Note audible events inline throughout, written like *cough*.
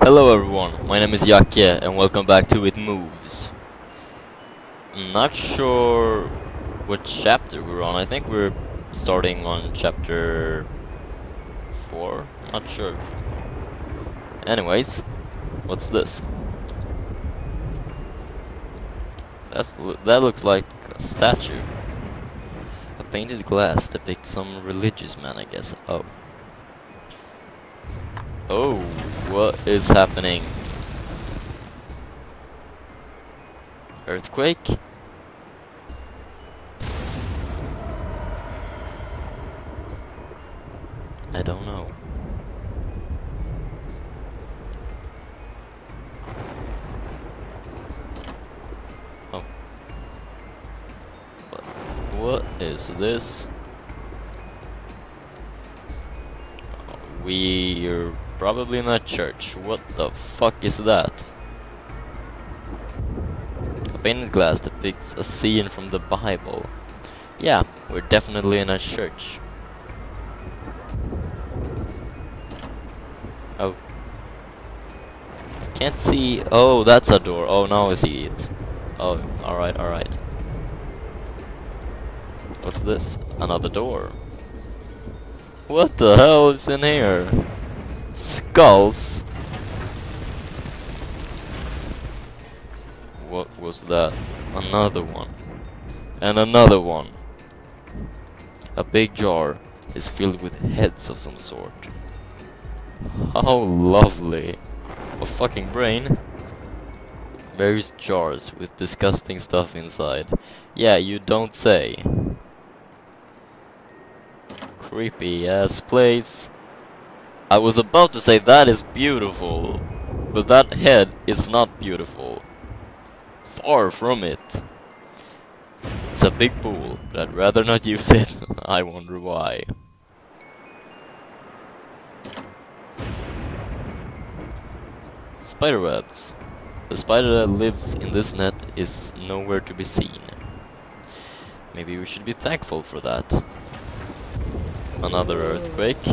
Hello everyone, my name is Jakke and welcome back to It Moves. I'm not sure what chapter we're on. I think we're starting on chapter 4. Not sure. Anyways, what's this? That's that looks like a statue. A painted glass depicts some religious man, I guess. Oh. Oh, what is happening? Earthquake? I don't know. What is this? We're probably in a church. What the fuck is that? A painted glass depicts a scene from the Bible. Yeah, we're definitely in a church. Oh. I can't see. Oh, that's a door. Oh, now I see it. Oh, alright, alright. What's this? Another door. What the hell is in here? Skulls? What was that? Another one. And another one. A big jar is filled with heads of some sort. How lovely. A fucking brain. Various jars with disgusting stuff inside. Yeah, you don't say. Creepy ass place. I was about to say that is beautiful, but that head is not beautiful. Far from it. It's a big pool, but I'd rather not use it. *laughs* I wonder why. Spiderwebs. The spider that lives in this net is nowhere to be seen. Maybe we should be thankful for that. Another earthquake.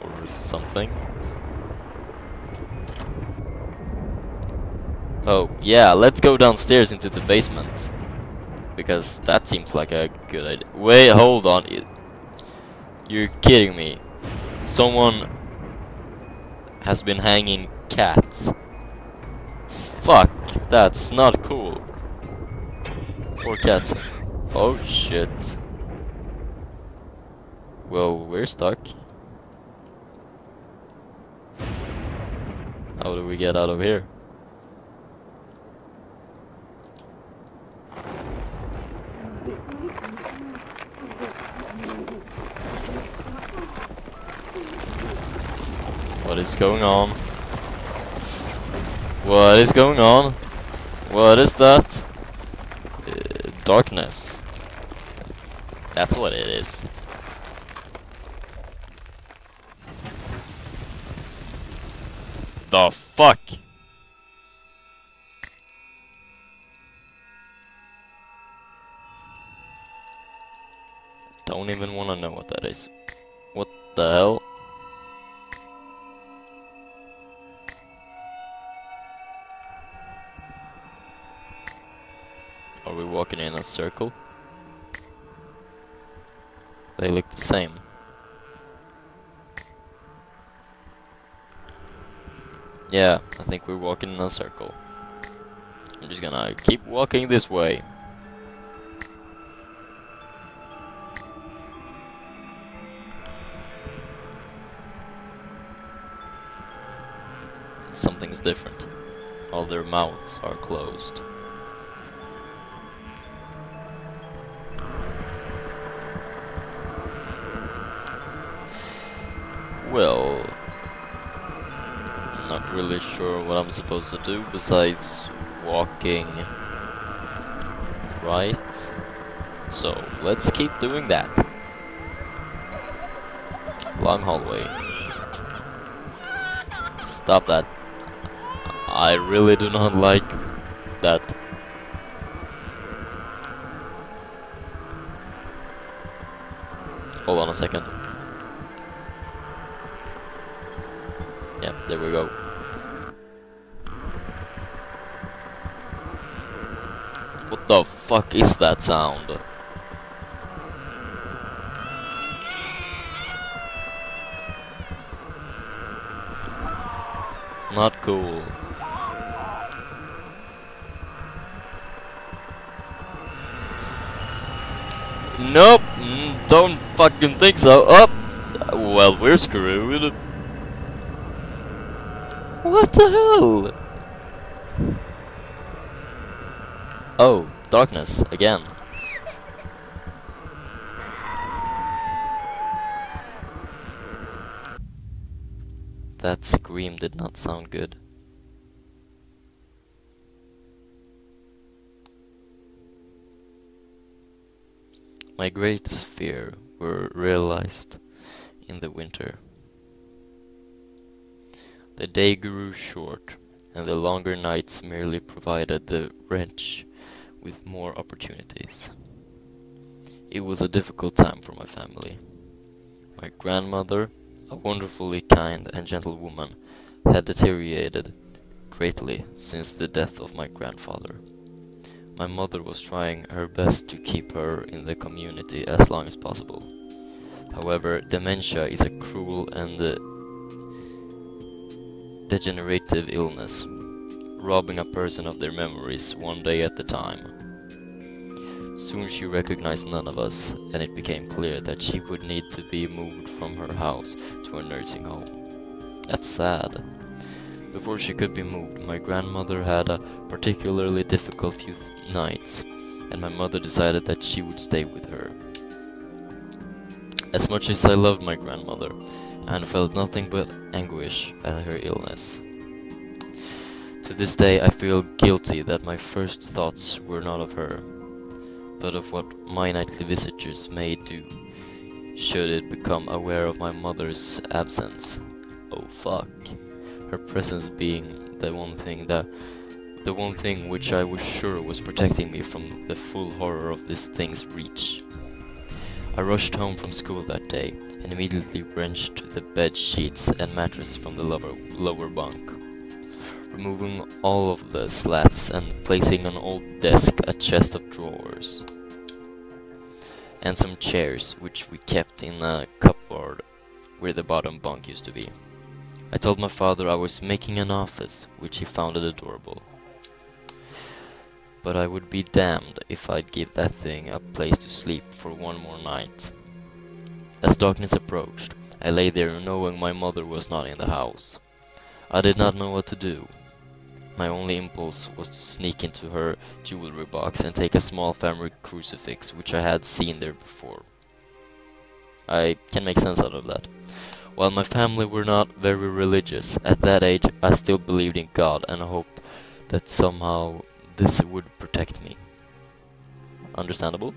Or something. Oh, yeah, let's go downstairs into the basement. Because that seems like a good idea. Wait, hold on. You're kidding me. Someone has been hanging cats. Fuck, that's not cool. Poor cats. Oh shit. Well, we're stuck. How do we get out of here? What is going on? What is going on? What is that? Uh, darkness. That's what it is. The fuck? Don't even want to know what that is. What the hell? Are we walking in a circle? They look the same. Yeah, I think we're walking in a circle. I'm just gonna keep walking this way. Something's different. All their mouths are closed. Well, really sure what I'm supposed to do besides walking right. So let's keep doing that. Long hallway. Stop that. I really do not like that. Hold on a second. Yeah, there we go. What the fuck is that sound? Not cool. Nope, mm, don't fucking think so. Up. Oh, well, we're screwed. What the hell? Oh, darkness again. That scream did not sound good. My greatest fear were realized in the winter. The day grew short, and the longer nights merely provided the wrench with more opportunities. It was a difficult time for my family. My grandmother a wonderfully kind and gentle woman, had deteriorated greatly since the death of my grandfather. My mother was trying her best to keep her in the community as long as possible. However, dementia is a cruel and uh, degenerative illness, robbing a person of their memories one day at a time. Soon she recognized none of us, and it became clear that she would need to be moved from her house to a nursing home. That's sad. Before she could be moved, my grandmother had a particularly difficult few nights, and my mother decided that she would stay with her. As much as I loved my grandmother, and felt nothing but anguish at her illness. To this day I feel guilty that my first thoughts were not of her, but of what my nightly visitors may do, should it become aware of my mother's absence. Oh fuck. Her presence being the one thing that the one thing which I was sure was protecting me from the full horror of this thing's reach. I rushed home from school that day and immediately wrenched the bed sheets and mattress from the lower, lower bunk removing all of the slats and placing on old desk a chest of drawers and some chairs which we kept in a cupboard where the bottom bunk used to be. I told my father I was making an office, which he found it adorable. But I would be damned if I'd give that thing a place to sleep for one more night. As darkness approached, I lay there knowing my mother was not in the house. I did not know what to do. My only impulse was to sneak into her jewelry box and take a small family crucifix which I had seen there before. I can make sense out of that. While my family were not very religious, at that age I still believed in God and hoped that somehow this would protect me. Understandable?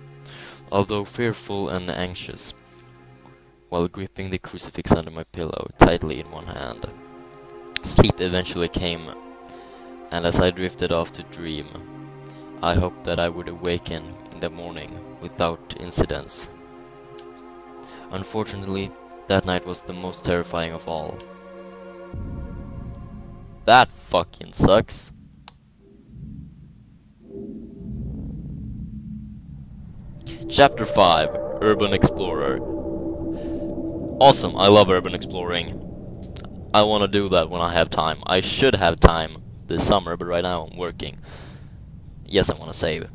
Although fearful and anxious, while gripping the crucifix under my pillow tightly in one hand. Sleep eventually came and as I drifted off to dream, I hoped that I would awaken in the morning without incidents. Unfortunately, that night was the most terrifying of all. That fucking sucks. Chapter 5 Urban Explorer Awesome, I love urban exploring. I want to do that when I have time. I should have time this summer, but right now I'm working. Yes, I want to save.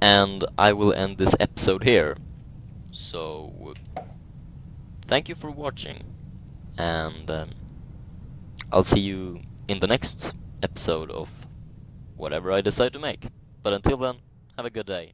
And I will end this episode here. So, thank you for watching. And um, I'll see you in the next episode of whatever I decide to make. But until then, have a good day.